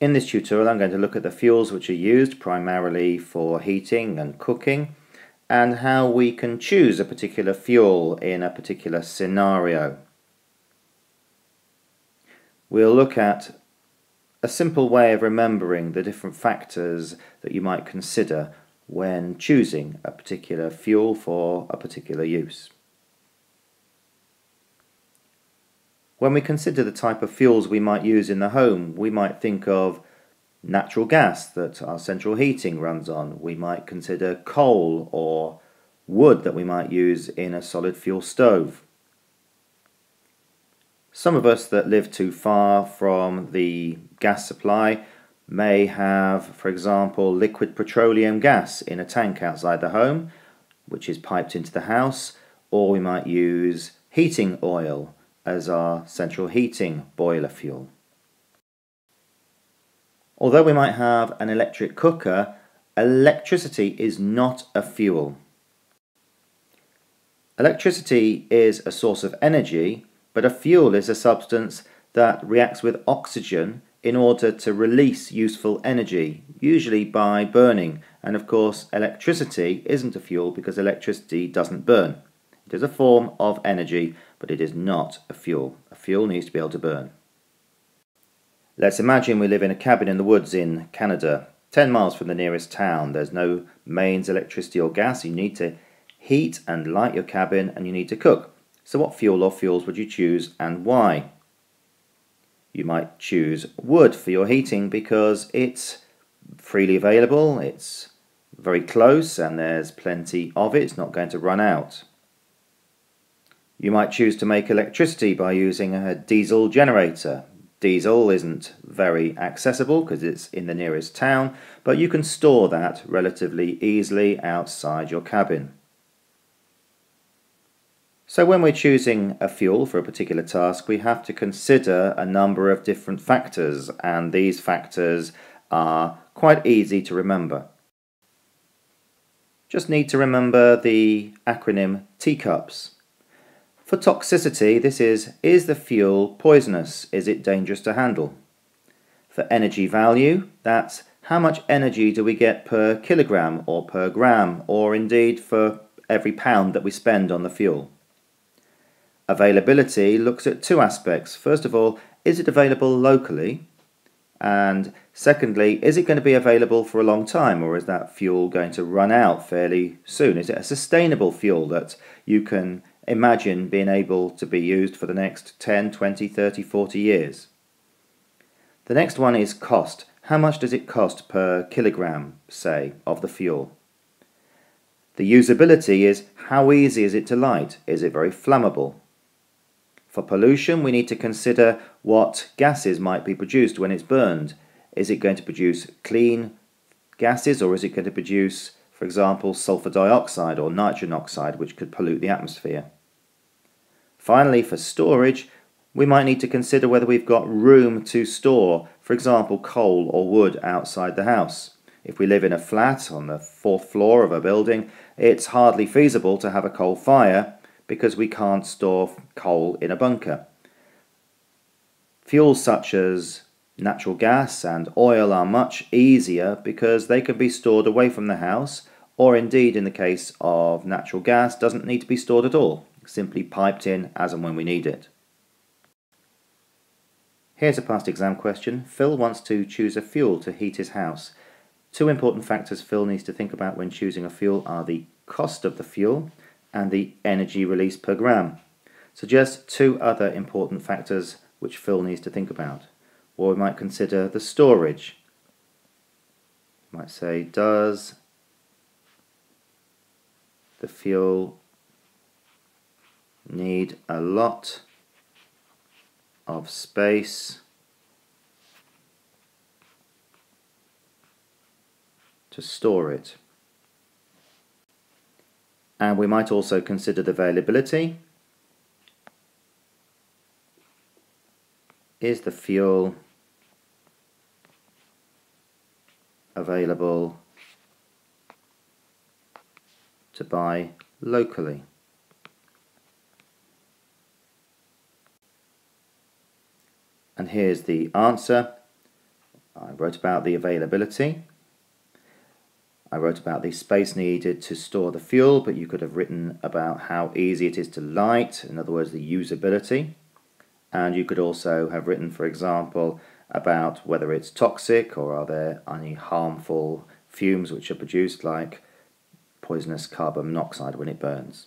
In this tutorial I'm going to look at the fuels which are used primarily for heating and cooking and how we can choose a particular fuel in a particular scenario. We'll look at a simple way of remembering the different factors that you might consider when choosing a particular fuel for a particular use. When we consider the type of fuels we might use in the home, we might think of natural gas that our central heating runs on. We might consider coal or wood that we might use in a solid fuel stove. Some of us that live too far from the gas supply may have, for example, liquid petroleum gas in a tank outside the home, which is piped into the house, or we might use heating oil as our central heating boiler fuel. Although we might have an electric cooker, electricity is not a fuel. Electricity is a source of energy, but a fuel is a substance that reacts with oxygen in order to release useful energy, usually by burning. And of course, electricity isn't a fuel because electricity doesn't burn. It is a form of energy, but it is not a fuel. A fuel needs to be able to burn. Let's imagine we live in a cabin in the woods in Canada, 10 miles from the nearest town. There's no mains, electricity, or gas. You need to heat and light your cabin, and you need to cook. So, what fuel or fuels would you choose and why? You might choose wood for your heating because it's freely available, it's very close, and there's plenty of it. It's not going to run out. You might choose to make electricity by using a diesel generator. Diesel isn't very accessible because it's in the nearest town, but you can store that relatively easily outside your cabin. So when we're choosing a fuel for a particular task, we have to consider a number of different factors, and these factors are quite easy to remember. Just need to remember the acronym TEACUPS. For toxicity, this is, is the fuel poisonous? Is it dangerous to handle? For energy value, that's how much energy do we get per kilogram or per gram, or indeed for every pound that we spend on the fuel. Availability looks at two aspects. First of all, is it available locally? And secondly, is it going to be available for a long time or is that fuel going to run out fairly soon? Is it a sustainable fuel that you can imagine being able to be used for the next 10, 20, 30, 40 years. The next one is cost. How much does it cost per kilogram, say, of the fuel? The usability is how easy is it to light? Is it very flammable? For pollution, we need to consider what gases might be produced when it's burned. Is it going to produce clean gases or is it going to produce, for example, sulfur dioxide or nitrogen oxide, which could pollute the atmosphere? Finally, for storage, we might need to consider whether we've got room to store, for example, coal or wood outside the house. If we live in a flat on the fourth floor of a building, it's hardly feasible to have a coal fire because we can't store coal in a bunker. Fuels such as natural gas and oil are much easier because they can be stored away from the house, or indeed, in the case of natural gas, doesn't need to be stored at all simply piped in as and when we need it. Here's a past exam question. Phil wants to choose a fuel to heat his house. Two important factors Phil needs to think about when choosing a fuel are the cost of the fuel and the energy released per gram. So just two other important factors which Phil needs to think about. Or we might consider the storage. might say, does the fuel need a lot of space to store it. And we might also consider the availability. Is the fuel available to buy locally? And here's the answer. I wrote about the availability. I wrote about the space needed to store the fuel, but you could have written about how easy it is to light, in other words, the usability. And you could also have written, for example, about whether it's toxic or are there any harmful fumes which are produced like poisonous carbon monoxide when it burns.